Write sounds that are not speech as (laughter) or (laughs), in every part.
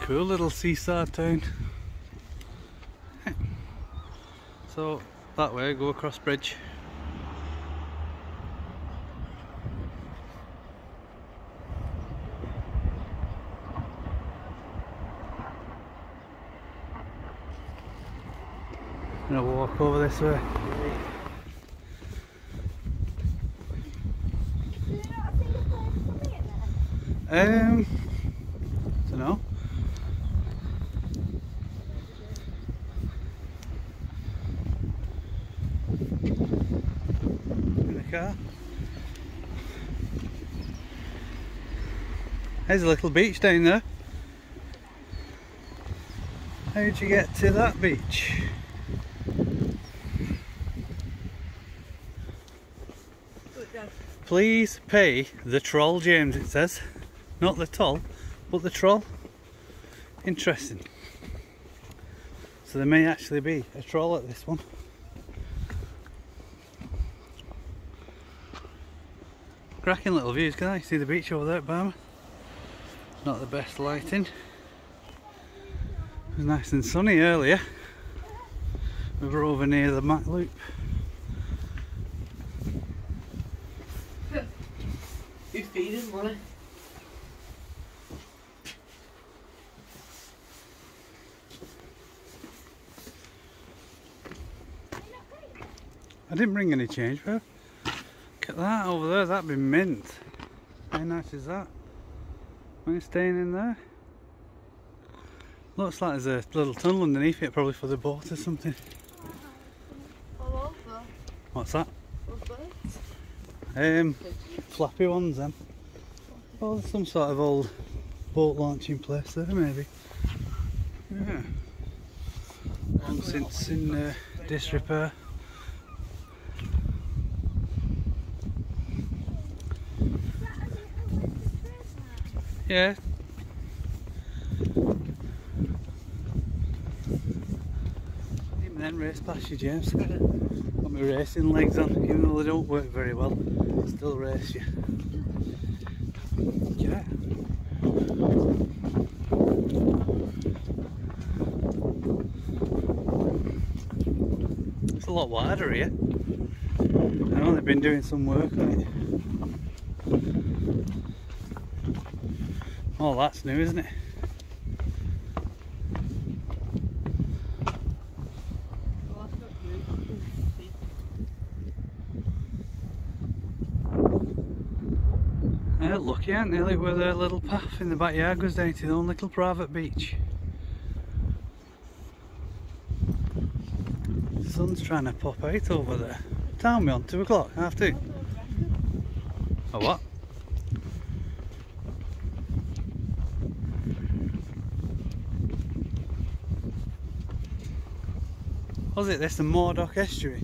Cool little seaside town. (laughs) so that way, go across bridge. gonna walk over this way. Um, don't know. In the car. There's a little beach down there. How'd you get to that beach? Please pay the troll, James, it says. Not the toll, but the troll. Interesting. So there may actually be a troll at this one. Cracking little views, can I see the beach over there at? Not the best lighting. It was nice and sunny earlier. We were over near the Mach Loop. Who's feeding money? I didn't bring any change, bro. Look at that over there, that'd be mint. How nice is that? You staying in there? Looks like there's a little tunnel underneath it, probably for the boat or something. What's that? What's that? Um, flappy ones then. Oh, there's some sort of old boat launching place there, maybe. Yeah. Long since in uh, disrepair. Yeah. Even then race past you, James. Got my racing legs on, even though they don't work very well. Still race you. Yeah. It's a lot wider here. I know they've been doing some work on it. Oh, that's new, isn't it? Lucky, aren't they? Where their little path in the backyard goes down to their own little private beach. The sun's trying to pop out over there. Time me on, two o'clock, half two. Oh what? Was it this the Mawddach Estuary?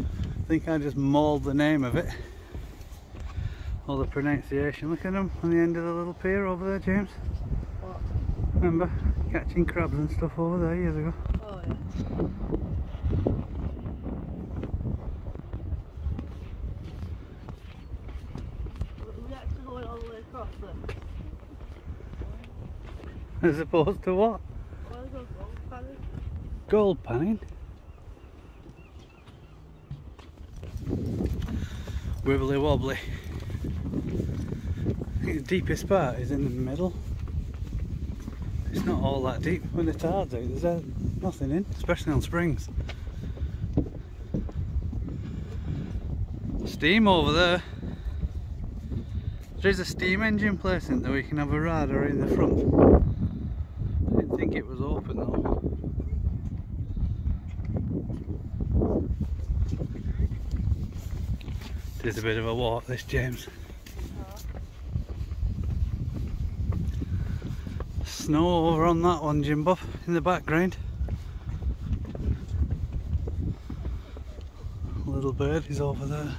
I think I just mauled the name of it. Or the pronunciation. Look at them on the end of the little pier over there, James. What? Remember catching crabs and stuff over there years ago? Oh, yeah. We actually going all the way across. As opposed to what? Gold panning? Gold panning. Wibbly wobbly. I think the deepest part is in the middle. It's not all that deep. When the tide's out, there's uh, nothing in, especially on springs. Steam over there. There's a steam engine place in there you can have a ride in the front. I didn't think it was open though. It is a bit of a walk this James. Snow over on that one Jimbo in the background. Little bird is over there.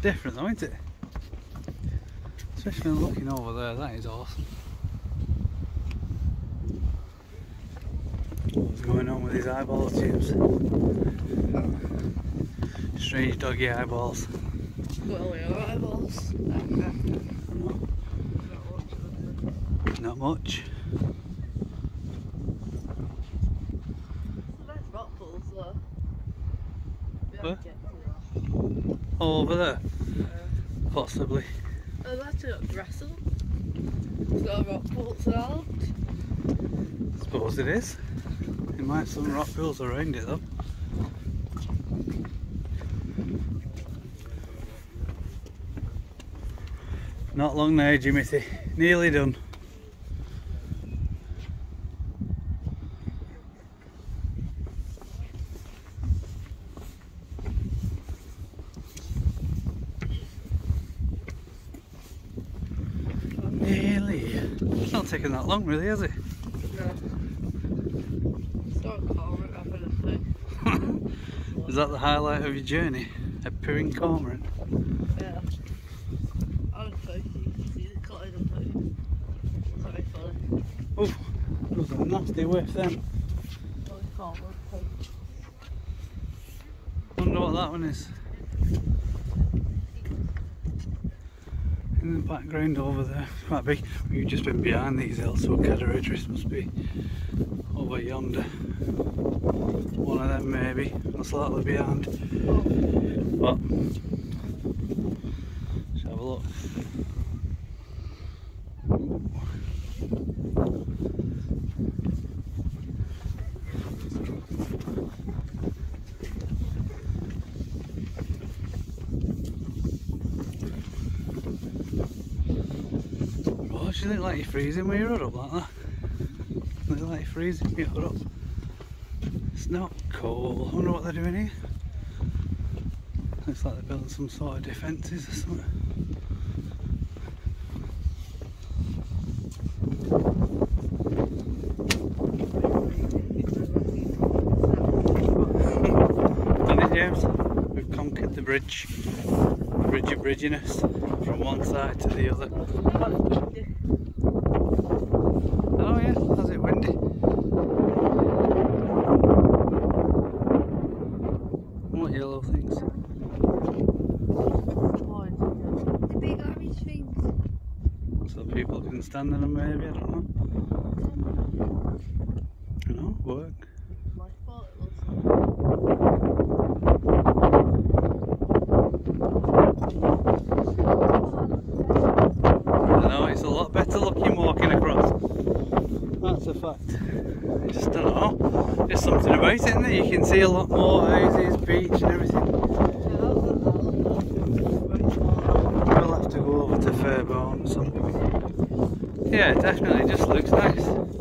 Different though, isn't it? Especially looking over there, that is awesome. What's going on with his eyeballs, James? Strange doggy eyeballs. Well, we arrivals. Not much. Nice rock pools though. We Where? have to get to Oh, over there. Uh, possibly. Oh, that's got Dressel. It's got a rock pool surround. Suppose it is. Might some rock pools around it though. Not long now, Jimothy. Nearly done. Nearly. It's not taking that long, really, has it? No. Start calling up in a thing. Is that the highlight of your journey? Appearing cormorant? Yeah. I'm close, you can see the cottage on top. Sorry, funny. Oh, that was a nasty whiff then. It's calm, okay. Wonder what that one is. In the background over there, might be. We've just been behind these hills, so Cadair Idris must be over yonder. One of them maybe, or slightly behind. But let's have a look. She look like you're freezing when you're up like that. Look like you're freezing when you're up. It's not cold. I wonder what they're doing here. Looks like they're building some sort of defences or something. (laughs) We've conquered the bridge. Bridge of bridginess from one side to the other. Oh yeah, is it windy? What yellow things? The big orange things. So people can stand in them maybe, I don't know. You know, work. My fault it looks like. I know, it's a lot better looking walking across. That's a fact. I just don't know. There's something there? You can see a lot more houses, beach and everything. We'll have to go over to Fairbourne or something. Yeah, definitely, it just looks nice.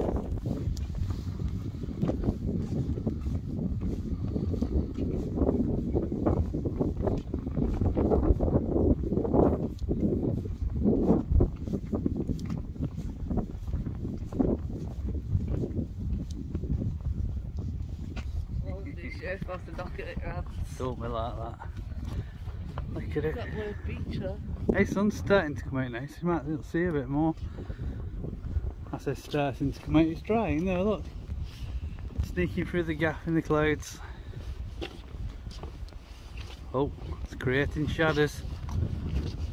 Don't be like that. Look at it. That beach there. Hey, sun's starting to come out now, so you might see a bit more. I say starting to come out, it's drying there, oh, look. Sneaking through the gap in the clouds. Oh, it's creating shadows.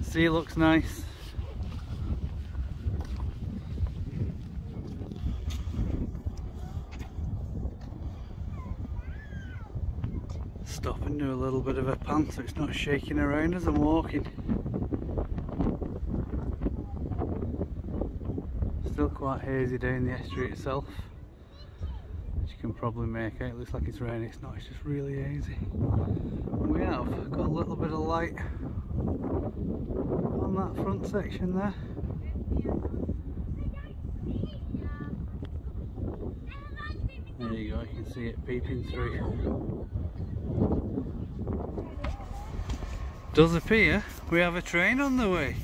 Sea looks nice. Stop and do a little bit of a pan so it's not shaking around as I'm walking. Still quite hazy down the estuary itself. As you can probably make out, it looks like it's raining, it's not, it's just really hazy. We have got a little bit of light on that front section there. There you go, you can see it peeping through. Does appear we have a train on the way.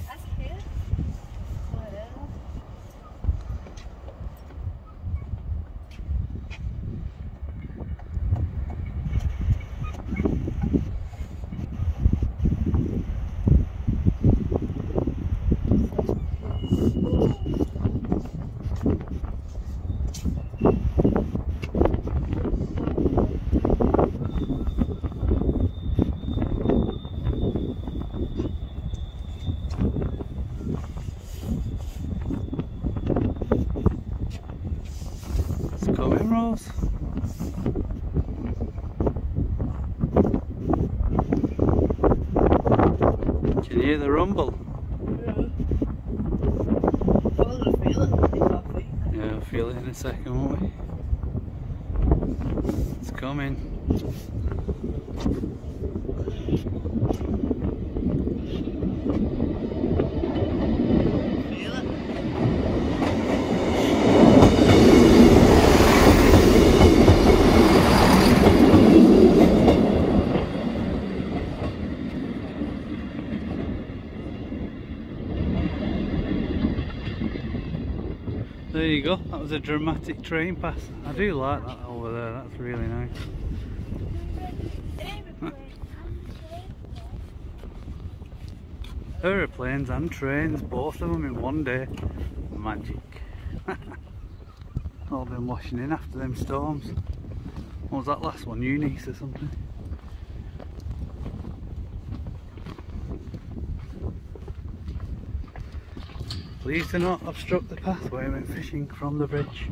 Rumble? Yeah. Yeah, we'll feel it in a second, won't we? It's coming. Was a dramatic train pass. I do like that over there, that's really nice. (laughs) Aeroplanes and trains, both of them in one day. Magic. (laughs) All been washing in after them storms. What was that last one? Eunice or something? Please do not obstruct the pathway when fishing from the bridge.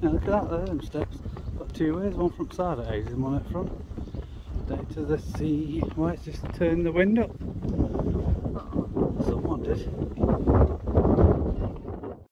Now look at that there, them steps. Got two ways, one from side of Hayes and one at front. Down to the sea. Why it's just turned the wind up? Someone did.